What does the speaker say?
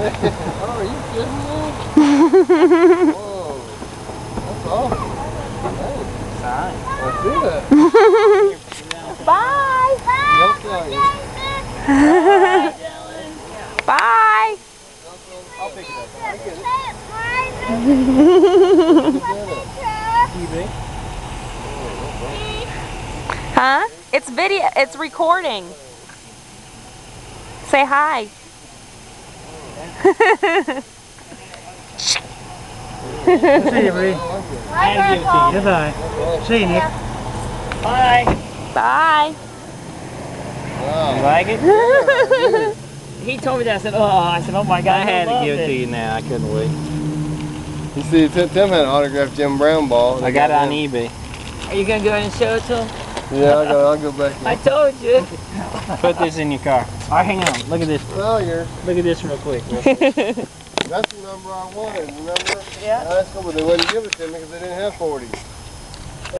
oh, are you kidding me? Whoa. That's awesome. Hey. Sign. That's it. Bye. Bye. Bye. Bye. I'll pick it up. I'll pick huh? It's video. It's recording. Say hi. See you, Bree. Goodbye. See you, Nick. Bye. Bye. You like it? He told me that. I said, oh, I said, oh my God. I had to give it to you now. I couldn't wait. You see, Tim Tim had an autographed Jim Brown ball. I got it on eBay. Are you going to go ahead and show it to him? Yeah, I'll go, I'll go back. I told you. Put this in your car. All right, hang on. Look at this. Well, you're, Look at this real quick. that's the number I wanted, remember? Yeah. I asked them, but they wouldn't give it to me because they didn't have 40.